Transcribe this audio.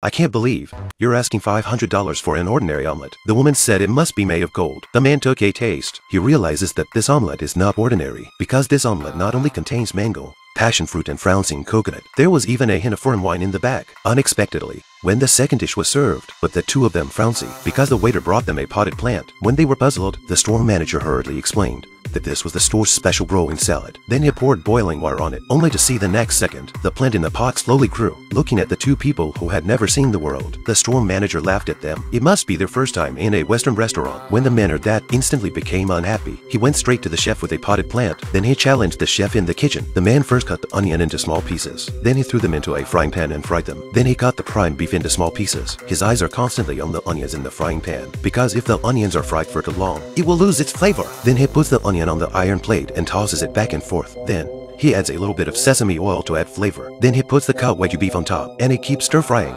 I can't believe you're asking $500 for an ordinary omelet. The woman said it must be made of gold. The man took a taste. He realizes that this omelet is not ordinary because this omelet not only contains mango, passion fruit and flouncing coconut. There was even a hint of foreign wine in the back. Unexpectedly, when the second dish was served, but the two of them flouncy because the waiter brought them a potted plant. When they were puzzled, the store manager hurriedly explained that this was the store's special growing salad. Then he poured boiling water on it, only to see the next second, the plant in the pot slowly grew. Looking at the two people who had never seen the world, the store manager laughed at them. It must be their first time in a Western restaurant. When the man heard that, instantly became unhappy. He went straight to the chef with a potted plant. Then he challenged the chef in the kitchen. The man first cut the onion into small pieces. Then he threw them into a frying pan and fried them. Then he cut the prime beef into small pieces. His eyes are constantly on the onions in the frying pan, because if the onions are fried for too long, it will lose its flavor. Then he puts the onion on the iron plate and tosses it back and forth. Then, he adds a little bit of sesame oil to add flavor. Then he puts the cow wagyu beef on top, and he keeps stir frying.